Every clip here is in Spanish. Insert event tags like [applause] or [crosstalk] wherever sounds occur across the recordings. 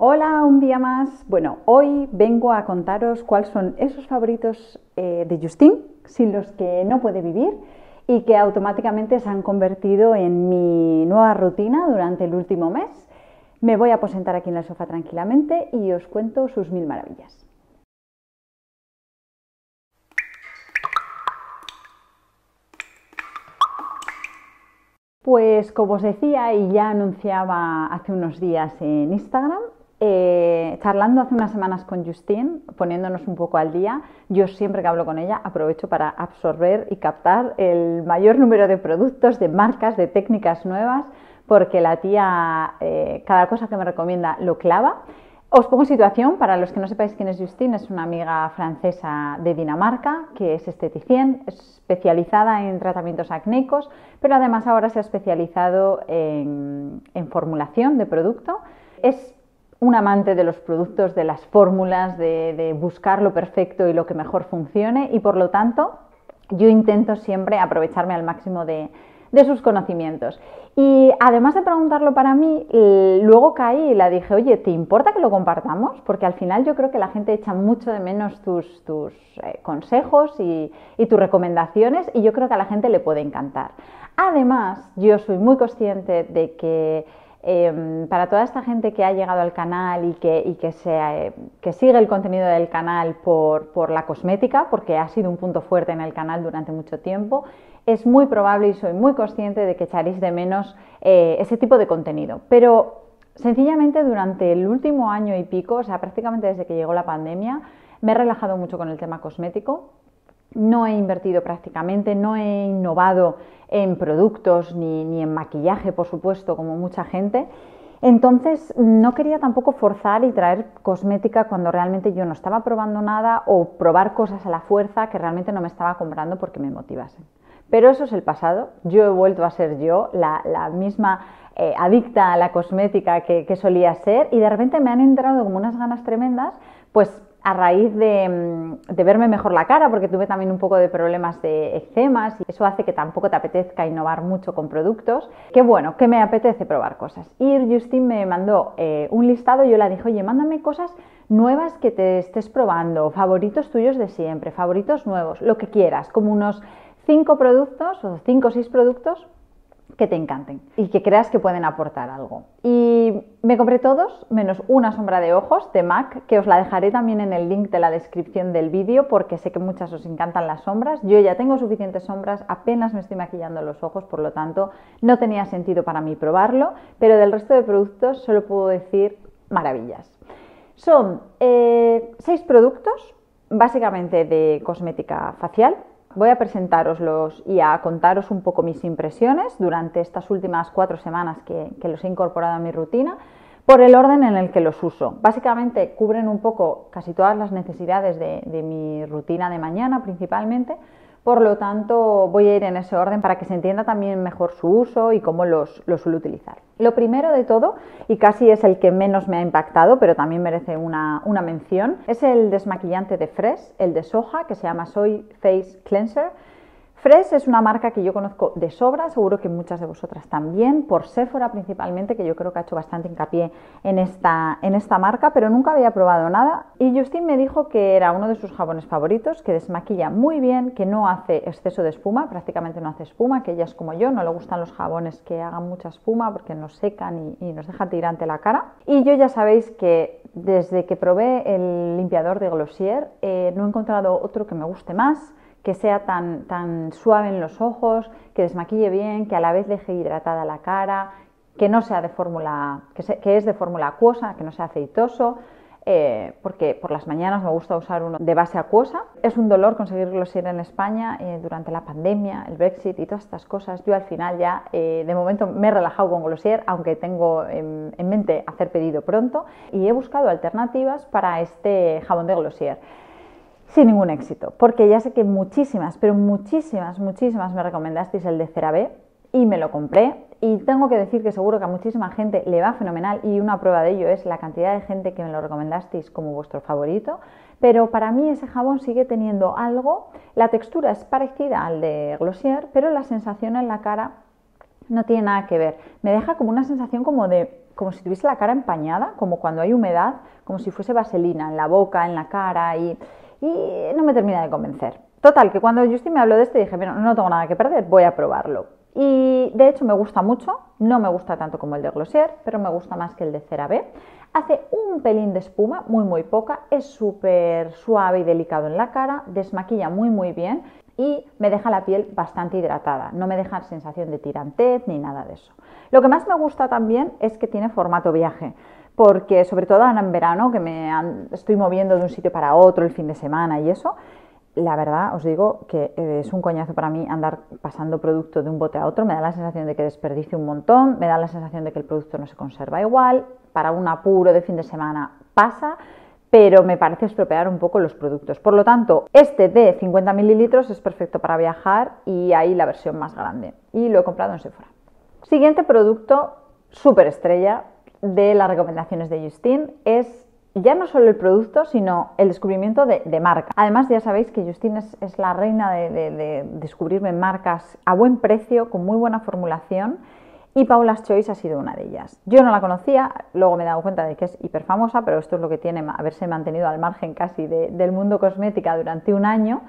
Hola, un día más. Bueno, hoy vengo a contaros cuáles son esos favoritos eh, de Justin, sin los que no puede vivir y que automáticamente se han convertido en mi nueva rutina durante el último mes. Me voy a aposentar aquí en el sofá tranquilamente y os cuento sus mil maravillas. Pues como os decía y ya anunciaba hace unos días en Instagram, eh, charlando hace unas semanas con Justine, poniéndonos un poco al día, yo siempre que hablo con ella aprovecho para absorber y captar el mayor número de productos, de marcas, de técnicas nuevas, porque la tía eh, cada cosa que me recomienda lo clava. Os pongo situación, para los que no sepáis quién es Justine, es una amiga francesa de Dinamarca que es esteticien, especializada en tratamientos acnéicos, pero además ahora se ha especializado en, en formulación de producto. Es un amante de los productos, de las fórmulas, de, buscar lo perfecto y lo que mejor funcione y por lo tanto yo intento siempre aprovecharme al máximo de, sus conocimientos. Y además de preguntarlo para mí, luego caí y la dije, oye, ¿te importa que lo compartamos? Porque al final yo creo que la gente echa mucho de menos tus, eh, consejos y, y tus recomendaciones y yo creo que a la gente le puede encantar. Además, yo soy muy consciente de que Em, para toda esta gente que ha llegado al canal y que, que, sigue el contenido del canal por, la cosmética, porque ha sido un punto fuerte en el canal durante mucho tiempo, es muy probable y soy muy consciente de que echaréis de menos eh, ese tipo de contenido. Pero sencillamente durante el último año y pico, o sea, prácticamente desde que llegó la pandemia, me he relajado mucho con el tema cosmético no he invertido prácticamente, no he innovado en productos ni, en maquillaje, por supuesto, como mucha gente. Entonces, no quería tampoco forzar y traer cosmética cuando realmente yo no estaba probando nada o probar cosas a la fuerza que realmente no me estaba comprando porque me motivasen. Pero eso es el pasado. Yo he vuelto a ser yo, la, misma eh, adicta a la cosmética que, que solía ser, y de repente me han entrado como unas ganas tremendas, pues a raíz mm, de, verme mejor la cara, porque tuve también un poco de problemas de eczemas y eso hace que tampoco te apetezca innovar mucho con productos, que bueno, que me apetece probar cosas. Y Justin me mandó eh, un listado yo le dije, oye, mándame cosas nuevas que te estés probando, favoritos tuyos de siempre, favoritos nuevos, lo que quieras, como unos cinco productos o cinco o seis productos que te encanten y que creas que pueden aportar algo. Y me compré todos, menos una sombra de ojos de MAC, que os la dejaré también en el link de la descripción del vídeo, porque sé que muchas os encantan las sombras. Yo ya tengo suficientes sombras, apenas me estoy maquillando los ojos, por lo tanto no tenía sentido para mí probarlo, pero del resto de productos solo puedo decir maravillas. Son eh, seis productos, básicamente de cosmética facial, voy a presentaroslos y a contaros un poco mis impresiones durante estas últimas cuatro semanas que, los he incorporado a mi rutina por el orden en el que los uso. Básicamente cubren un poco casi todas las necesidades de mi rutina de mañana principalmente, por lo tanto, voy a ir en ese orden para que se entienda también mejor su uso y cómo los, suelo utilizar. Lo primero de todo, y casi es el que menos me ha impactado, pero también merece una, una mención, es el desmaquillante de Fresh, el de soja, que se llama Soy Face Cleanser Fresh es una marca que yo conozco de sobra, seguro que muchas de vosotras también, por Sephora principalmente, que yo creo que ha hecho bastante hincapié en esta, en esta marca, pero nunca había probado nada. Y Justin me dijo que era uno de sus jabones favoritos, que desmaquilla muy bien, que no hace exceso de espuma, prácticamente no hace espuma, que ella es como yo, no le gustan los jabones que hagan mucha espuma porque nos secan y, nos dejan tirante la cara. Y yo ya sabéis que desde que probé el limpiador de Glossier eh, no he encontrado otro que me guste más que sea tan, tan suave en los ojos, que desmaquille bien, que a la vez deje hidratada la cara, que no sea de fórmula, que, es de fórmula acuosa, que no sea aceitoso, eh, porque por las mañanas me gusta usar uno de base acuosa. Es un dolor conseguir Glossier en España eh, durante la pandemia, el Brexit y todas estas cosas. Yo al final ya, eh, de momento, me he relajado con Glossier, aunque tengo en, en mente hacer pedido pronto, y he buscado alternativas para este jabón de Glossier sin ningún éxito, porque ya sé que muchísimas, pero muchísimas, muchísimas me recomendasteis el de CeraVe y me lo compré y tengo que decir que seguro que a muchísima gente le va fenomenal y una prueba de ello es la cantidad de gente que me lo recomendasteis como vuestro favorito, pero para mí ese jabón sigue teniendo algo, la textura es parecida al de Glossier, pero la sensación en la cara no tiene nada que ver. Me deja como una sensación como de como si tuviese la cara empañada, como cuando hay humedad, como si fuese vaselina en la boca, en la cara y, y no me termina de convencer. Total, que cuando Justin me habló de este dije, bueno, no tengo nada que perder, voy a probarlo. Y de hecho me gusta mucho, no me gusta tanto como el de Glossier, pero me gusta más que el de CeraVe. Hace un pelín de espuma, muy muy poca, es súper suave y delicado en la cara, desmaquilla muy muy bien y me deja la piel bastante hidratada, no me deja sensación de tirantez ni nada de eso. Lo que más me gusta también es que tiene formato viaje, porque sobre todo ahora en verano, que me estoy moviendo de un sitio para otro el fin de semana y eso, la verdad os digo que eh, es un coñazo para mí andar pasando producto de un bote a otro, me da la sensación de que desperdicio un montón, me da la sensación de que el producto no se conserva igual, para un apuro de fin de semana pasa, pero me parece estropear un poco los productos. Por lo tanto, este de 50 mililitros es perfecto para viajar y hay la versión más grande. Y lo he comprado en Sephora. Siguiente producto, súper estrella de las recomendaciones de Justin, es ya no solo el producto, sino el descubrimiento de, marca. Además, ya sabéis que Justin es, la reina de, de descubrirme marcas a buen precio, con muy buena formulación y Paula's Choice ha sido una de ellas. Yo no la conocía, luego me he dado cuenta de que es hiper famosa, pero esto es lo que tiene haberse mantenido al margen casi del mundo cosmética durante un año.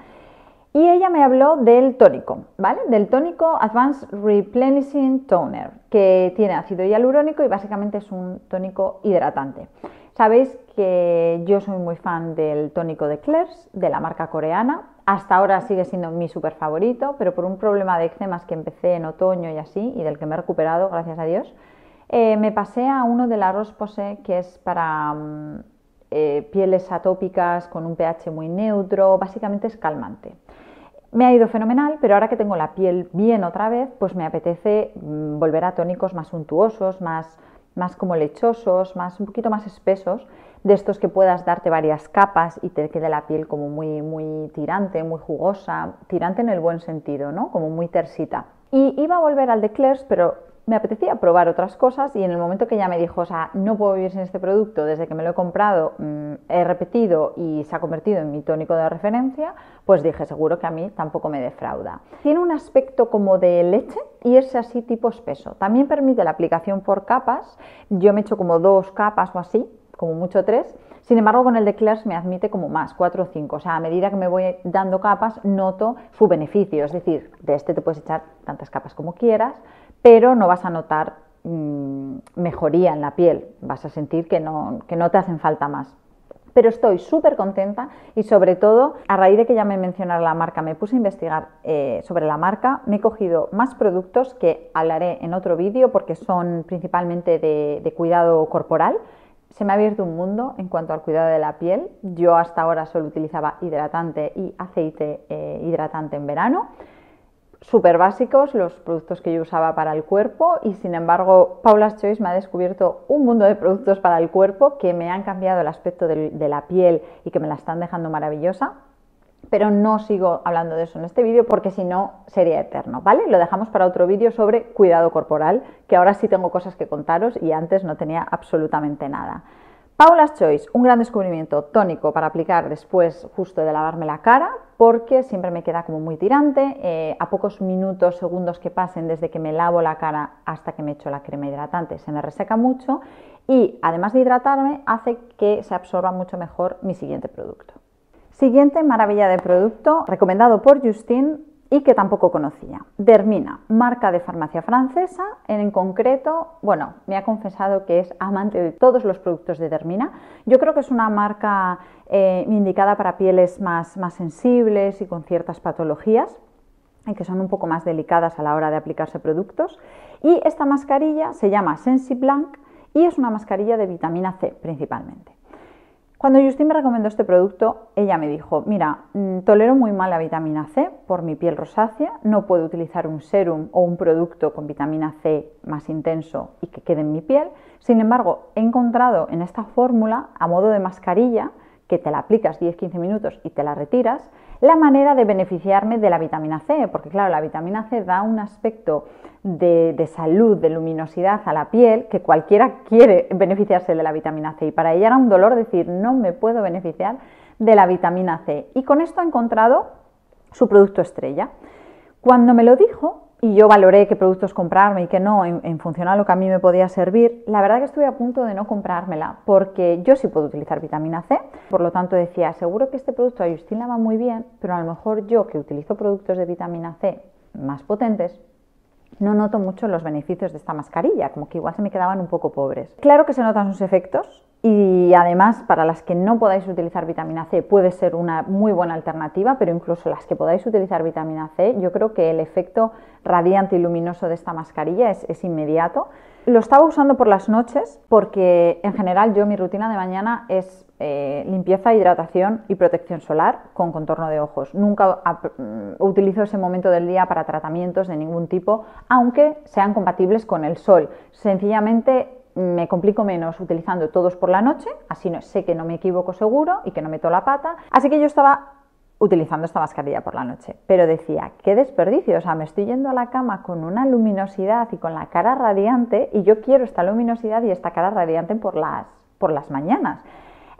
Y ella me habló del tónico, ¿vale? Del tónico Advanced Replenishing Toner, que tiene ácido hialurónico y básicamente es un tónico hidratante. Sabéis que yo soy muy fan del tónico de Claire's, de la marca coreana. Hasta ahora sigue siendo mi súper favorito, pero por un problema de eczemas que empecé en otoño y así, y del que me he recuperado, gracias a Dios, eh, me pasé a uno de la Rose que es para mm, eh, pieles atópicas con un pH muy neutro, básicamente es calmante. Me ha ido fenomenal, pero ahora que tengo la piel bien otra vez, pues me apetece mm, volver a tónicos más suntuosos, más más como lechosos, más, un poquito más espesos, de estos que puedas darte varias capas y te quede la piel como muy, muy tirante, muy jugosa, tirante en el buen sentido, ¿no? Como muy tersita. Y iba a volver al de Claire's, pero me apetecía probar otras cosas y en el momento que ella me dijo, o sea, no puedo vivir sin este producto, desde que me lo he comprado, mm, he repetido y se ha convertido en mi tónico de referencia, pues dije, seguro que a mí tampoco me defrauda. Tiene un aspecto como de leche y es así tipo espeso. También permite la aplicación por capas. Yo me he hecho como dos capas o así, como mucho tres. Sin embargo, con el de Claire's me admite como más, cuatro o cinco. O sea, a medida que me voy dando capas, noto su beneficio. Es decir, de este te puedes echar tantas capas como quieras, pero no vas a notar mm, mejoría en la piel, vas a sentir que no, que no te hacen falta más. Pero estoy súper contenta y sobre todo, a raíz de que ya me mencionara la marca, me puse a investigar eh, sobre la marca, me he cogido más productos que hablaré en otro vídeo porque son principalmente de, cuidado corporal. Se me ha abierto un mundo en cuanto al cuidado de la piel. Yo hasta ahora solo utilizaba hidratante y aceite eh, hidratante en verano súper básicos los productos que yo usaba para el cuerpo y sin embargo Paula's Choice me ha descubierto un mundo de productos para el cuerpo que me han cambiado el aspecto de, de la piel y que me la están dejando maravillosa. Pero no sigo hablando de eso en este vídeo porque si no sería eterno, ¿vale? Lo dejamos para otro vídeo sobre cuidado corporal, que ahora sí tengo cosas que contaros y antes no tenía absolutamente nada. Paula's Choice, un gran descubrimiento tónico para aplicar después justo de lavarme la cara, porque siempre me queda como muy tirante. Eh, a pocos minutos, segundos que pasen desde que me lavo la cara hasta que me echo la crema hidratante, se me reseca mucho y además de hidratarme, hace que se absorba mucho mejor mi siguiente producto. Siguiente maravilla de producto, recomendado por Justin, y que tampoco conocía. Dermina, marca de farmacia francesa, en concreto, bueno, me ha confesado que es amante de todos los productos de Dermina. Yo creo que es una marca eh, indicada para pieles más, más sensibles y con ciertas patologías y que son un poco más delicadas a la hora de aplicarse productos. Y esta mascarilla se llama Sensi Blanc y es una mascarilla de vitamina C principalmente. Cuando Justin me recomendó este producto, ella me dijo, mira, mm, tolero muy mal la vitamina C por mi piel rosácea, no puedo utilizar un serum o un producto con vitamina C más intenso y que quede en mi piel. Sin embargo, he encontrado en esta fórmula, a modo de mascarilla, que te la aplicas 10-15 minutos y te la retiras, la manera de beneficiarme de la vitamina C, porque claro, la vitamina C da un aspecto de, salud, de luminosidad a la piel, que cualquiera quiere beneficiarse de la vitamina C. Y para ella era un dolor decir, no me puedo beneficiar de la vitamina C. Y con esto ha encontrado su producto estrella. Cuando me lo dijo, y yo valoré qué productos comprarme y qué no en, función a lo que a mí me podía servir, la verdad que estuve a punto de no comprármela porque yo sí puedo utilizar vitamina C, por lo tanto decía, seguro que este producto a Justin la va muy bien, pero a lo mejor yo que utilizo productos de vitamina C más potentes, no noto mucho los beneficios de esta mascarilla, como que igual se me quedaban un poco pobres. Claro que se notan sus efectos y además para las que no podáis utilizar vitamina C puede ser una muy buena alternativa, pero incluso las que podáis utilizar vitamina C, yo creo que el efecto radiante y luminoso de esta mascarilla es, es inmediato. Lo estaba usando por las noches porque en general yo mi rutina de mañana es eh, limpieza, hidratación y protección solar con contorno de ojos. Nunca mm, utilizo ese momento del día para tratamientos de ningún tipo, aunque sean compatibles con el sol. Sencillamente me complico menos utilizando todos por la noche, así no, sé que no me equivoco seguro y que no meto la pata. Así que yo estaba utilizando esta mascarilla por la noche, pero decía, qué desperdicio, o sea, me estoy yendo a la cama con una luminosidad y con la cara radiante y yo quiero esta luminosidad y esta cara radiante por las, por las mañanas.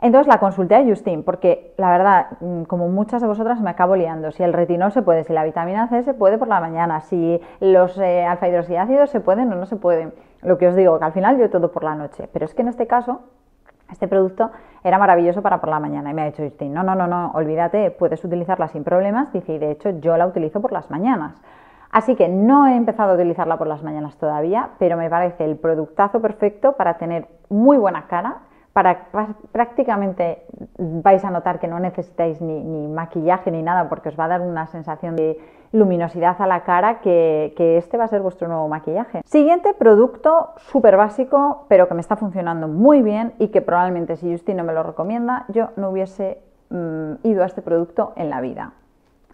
Entonces la consulté a Justin, porque la verdad, mm, como muchas de vosotras, me acabo liando. Si el retinol se puede, si la vitamina C se puede por la mañana, si los eh, alfa hidroxiácidos se pueden o no se pueden. Lo que os digo, que al final yo todo por la noche. Pero es que en este caso, este producto era maravilloso para por la mañana. Y me ha dicho Justin, no, no, no, no, olvídate, puedes utilizarla sin problemas. Dice, y de hecho yo la utilizo por las mañanas. Así que no he empezado a utilizarla por las mañanas todavía, pero me parece el productazo perfecto para tener muy buena cara para prácticamente vais a notar que no necesitáis ni, maquillaje ni nada porque os va a dar una sensación de luminosidad a la cara que, que este va a ser vuestro nuevo maquillaje. Siguiente producto súper básico pero que me está funcionando muy bien y que probablemente si Justin no me lo recomienda yo no hubiese mm, ido a este producto en la vida.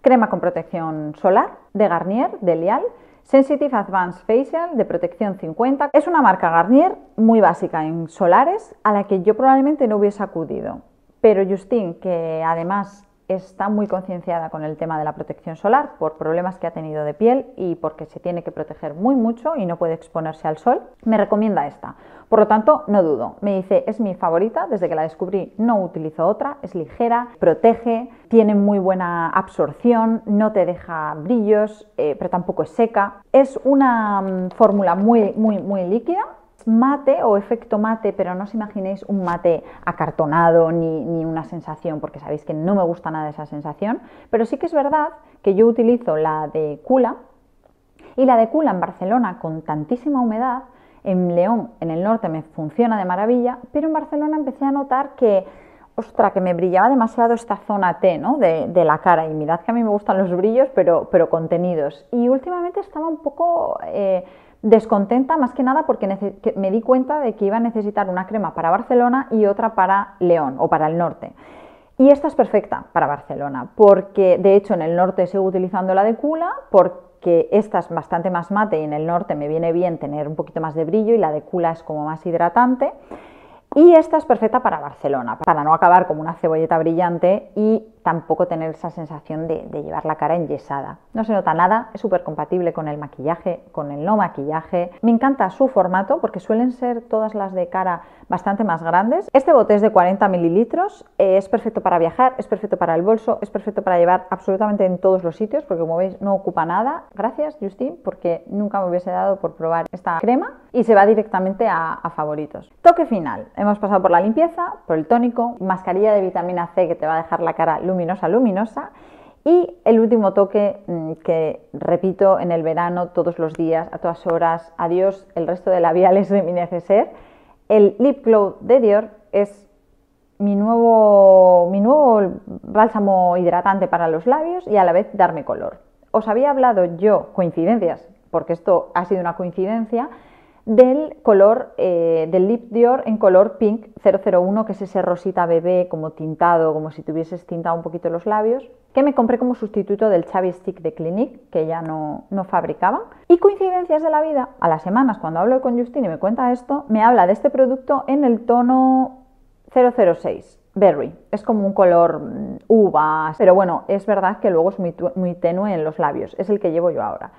Crema con protección solar de Garnier, de Lial Sensitive Advanced Facial de protección 50. Es una marca Garnier muy básica en solares a la que yo probablemente no hubiese acudido. Pero Justine, que además está muy concienciada con el tema de la protección solar por problemas que ha tenido de piel y porque se tiene que proteger muy mucho y no puede exponerse al sol, me recomienda esta. Por lo tanto, no dudo. Me dice, es mi favorita, desde que la descubrí no utilizo otra, es ligera, protege, tiene muy buena absorción, no te deja brillos, eh, pero tampoco es seca. Es una mm, fórmula muy, muy, muy líquida, mate o efecto mate, pero no os imaginéis un mate acartonado ni, ni, una sensación, porque sabéis que no me gusta nada esa sensación, pero sí que es verdad que yo utilizo la de Cula y la de Cula en Barcelona con tantísima humedad, en León, en el norte, me funciona de maravilla, pero en Barcelona empecé a notar que ostra, que me brillaba demasiado esta zona T ¿no? de, de, la cara. Y mirad que a mí me gustan los brillos, pero, pero contenidos. Y últimamente estaba un poco eh, descontenta más que nada porque me di cuenta de que iba a necesitar una crema para Barcelona y otra para León o para el norte. Y esta es perfecta para Barcelona porque de hecho en el norte sigo utilizando la de Cula porque esta es bastante más mate y en el norte me viene bien tener un poquito más de brillo y la de Cula es como más hidratante. Y esta es perfecta para Barcelona, para no acabar como una cebolleta brillante y tampoco tener esa sensación de, llevar la cara enyesada. No se nota nada, es súper compatible con el maquillaje, con el no maquillaje. Me encanta su formato porque suelen ser todas las de cara bastante más grandes. Este bote es de 40 mililitros, es perfecto para viajar, es perfecto para el bolso, es perfecto para llevar absolutamente en todos los sitios porque como veis no ocupa nada. Gracias Justin porque nunca me hubiese dado por probar esta crema y se va directamente a, a favoritos. Toque final. Hemos pasado por la limpieza, por el tónico, mascarilla de vitamina C que te va a dejar la cara luminosa, luminosa. Y el último toque mm, que repito en el verano todos los días, a todas horas, adiós el resto de labiales de mi neceser. El Lip Glow de Dior es mi nuevo, mi nuevo bálsamo hidratante para los labios y a la vez darme color. Os había hablado yo, coincidencias, porque esto ha sido una coincidencia, del color eh, del Lip Dior en color Pink 001, que es ese rosita bebé como tintado, como si tuvieses tintado un poquito los labios, que me compré como sustituto del Chavi Stick de Clinique, que ya no, no fabricaban. Y coincidencias de la vida, a las semanas cuando hablo con Justin y me cuenta esto, me habla de este producto en el tono 006. Berry, es como un color mm, uvas, pero bueno, es verdad que luego es muy, muy tenue en los labios, es el que llevo yo ahora.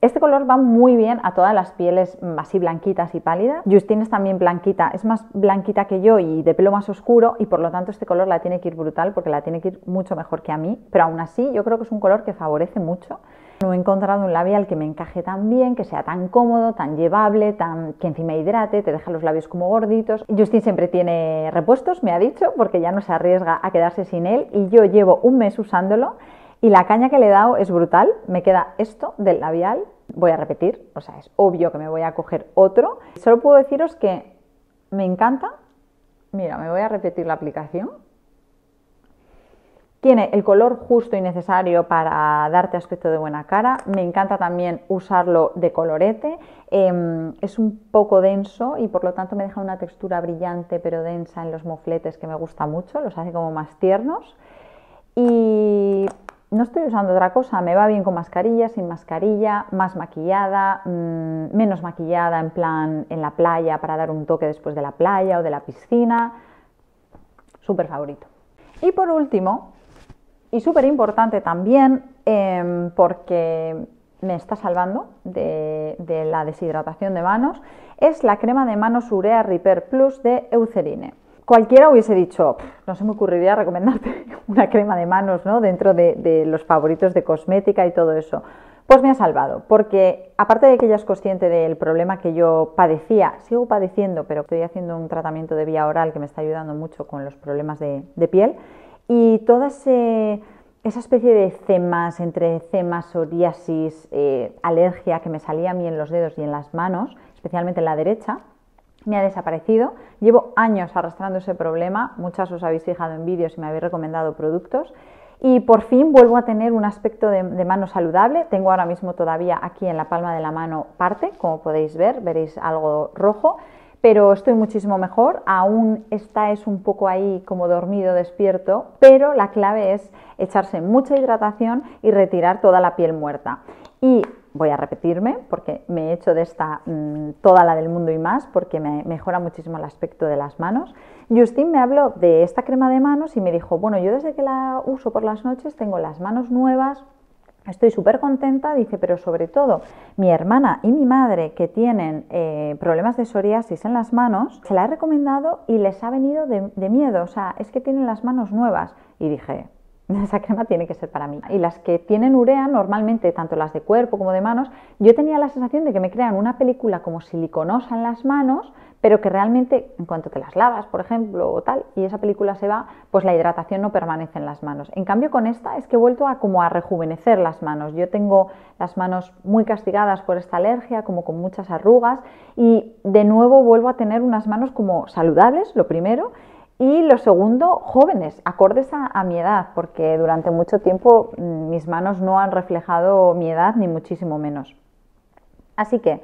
Este color va muy bien a todas las pieles así blanquitas y pálidas. Justine es también blanquita, es más blanquita que yo y de pelo más oscuro y por lo tanto este color la tiene que ir brutal porque la tiene que ir mucho mejor que a mí, pero aún así yo creo que es un color que favorece mucho No he encontrado un labial que me encaje tan bien, que sea tan cómodo, tan llevable, tan que encima hidrate, te deja los labios como gorditos. Justin siempre tiene repuestos, me ha dicho, porque ya no se arriesga a quedarse sin él y yo llevo un mes usándolo y la caña que le he dado es brutal. Me queda esto del labial, voy a repetir, o sea, es obvio que me voy a coger otro. Solo puedo deciros que me encanta. Mira, me voy a repetir la aplicación tiene el color justo y necesario para darte aspecto de buena cara. Me encanta también usarlo de colorete. Em, es un poco denso y por lo tanto me deja una textura brillante pero densa en los mofletes que me gusta mucho. Los hace como más tiernos. Y no estoy usando otra cosa. Me va bien con mascarilla, sin mascarilla, más maquillada, mm, menos maquillada en plan en la playa para dar un toque después de la playa o de la piscina. Súper favorito. Y por último, y súper importante también em, porque me está salvando de, la deshidratación de manos, es la crema de manos Urea Repair Plus de Eucerine. Cualquiera hubiese dicho, no se me ocurriría recomendarte una crema de manos ¿no? dentro de, los favoritos de cosmética y todo eso. Pues me ha salvado, porque aparte de que ella es consciente del problema que yo padecía, sigo padeciendo, pero estoy haciendo un tratamiento de vía oral que me está ayudando mucho con los problemas de, de piel, y toda esa especie de cemas, entre cemas, psoriasis, eh, alergia que me salía a mí en los dedos y en las manos, especialmente en la derecha, me ha desaparecido. Llevo años arrastrando ese problema, muchas os habéis fijado en vídeos y me habéis recomendado productos. Y por fin vuelvo a tener un aspecto de, de, mano saludable. Tengo ahora mismo todavía aquí en la palma de la mano parte, como podéis ver, veréis algo rojo pero estoy muchísimo mejor. Aún está es un poco ahí como dormido, despierto, pero la clave es echarse mucha hidratación y retirar toda la piel muerta. Y voy a repetirme porque me he hecho de esta mm, toda la del mundo y más porque me mejora muchísimo el aspecto de las manos. Justin me habló de esta crema de manos y me dijo, bueno, yo desde que la uso por las noches tengo las manos nuevas, Estoy súper contenta, dice, pero sobre todo mi hermana y mi madre que tienen eh, problemas de psoriasis en las manos, se la he recomendado y les ha venido de, de miedo, o sea, es que tienen las manos nuevas. Y dije, [laughs] esa crema tiene que ser para mí. Y las que tienen urea, normalmente, tanto las de cuerpo como de manos, yo tenía la sensación de que me crean una película como siliconosa en las manos, pero que realmente, en cuanto te las lavas, por ejemplo, o tal, y esa película se va, pues la hidratación no permanece en las manos. En cambio, con esta es que he vuelto a como a rejuvenecer las manos. Yo tengo las manos muy castigadas por esta alergia, como con muchas arrugas, y de nuevo vuelvo a tener unas manos como saludables, lo primero, y lo segundo, jóvenes, acordes a, mi edad, porque durante mucho tiempo mm, mis manos no han reflejado mi edad, ni muchísimo menos. Así que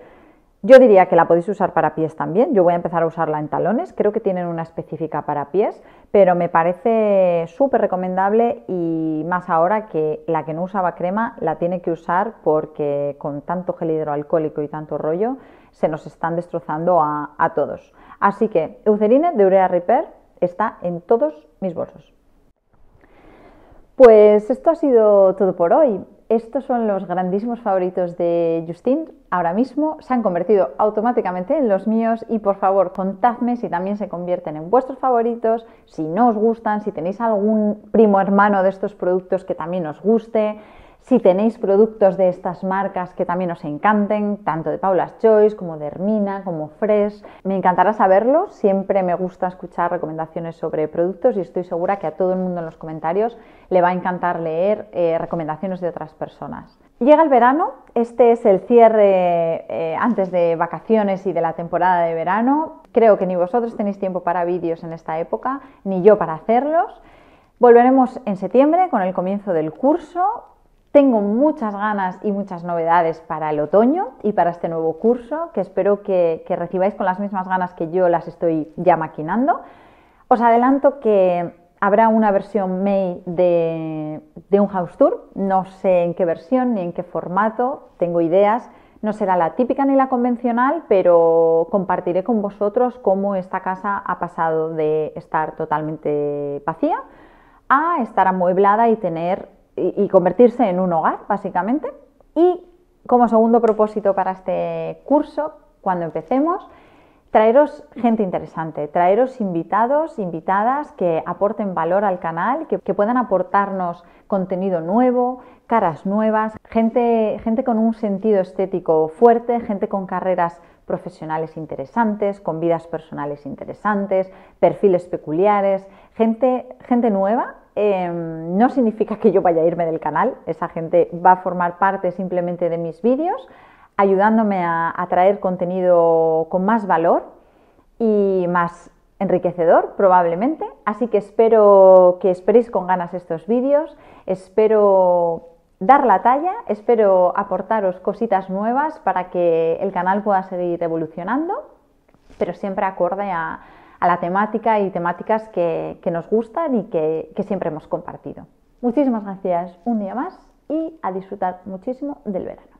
yo diría que la podéis usar para pies también. Yo voy a empezar a usarla en talones. Creo que tienen una específica para pies, pero me parece súper recomendable y más ahora que la que no usaba crema la tiene que usar porque con tanto gel hidroalcohólico y tanto rollo se nos están destrozando a, a todos. Así que Eucerine de Urea Repair está en todos mis bolsos. Pues esto ha sido todo por hoy. Estos son los grandísimos favoritos de Justin. Ahora mismo se han convertido automáticamente en los míos y por favor contadme si también se convierten en vuestros favoritos, si no os gustan, si tenéis algún primo hermano de estos productos que también os guste. Si tenéis productos de estas marcas que también os encanten, tanto de Paula's Choice como de Hermina, como Fresh, me encantará saberlo. Siempre me gusta escuchar recomendaciones sobre productos y estoy segura que a todo el mundo en los comentarios le va a encantar leer eh, recomendaciones de otras personas. Llega el verano, este es el cierre eh, antes de vacaciones y de la temporada de verano. Creo que ni vosotros tenéis tiempo para vídeos en esta época, ni yo para hacerlos. Volveremos en septiembre con el comienzo del curso tengo muchas ganas y muchas novedades para el otoño y para este nuevo curso, que espero que, recibáis con las mismas ganas que yo las estoy ya maquinando. Os adelanto que habrá una versión May de, de, un house tour, no sé en qué versión ni en qué formato, tengo ideas, no será la típica ni la convencional, pero compartiré con vosotros cómo esta casa ha pasado de estar totalmente vacía a estar amueblada y tener y, convertirse en un hogar, básicamente. Y como segundo propósito para este curso, cuando empecemos, traeros gente interesante, traeros invitados, invitadas que aporten valor al canal, que, que puedan aportarnos contenido nuevo, caras nuevas, gente, gente con un sentido estético fuerte, gente con carreras profesionales interesantes, con vidas personales interesantes, perfiles peculiares, gente, gente nueva. Em, no significa que yo vaya a irme del canal, esa gente va a formar parte simplemente de mis vídeos, ayudándome a, a traer contenido con más valor y más enriquecedor probablemente. Así que espero que esperéis con ganas estos vídeos, espero dar la talla, espero aportaros cositas nuevas para que el canal pueda seguir evolucionando, pero siempre acorde a, la temática y temáticas que, nos gustan y que, que siempre hemos compartido. Muchísimas gracias un día más y a disfrutar muchísimo del verano.